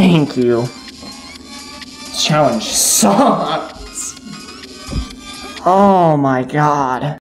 Thank you. This challenge sucks. Oh my god.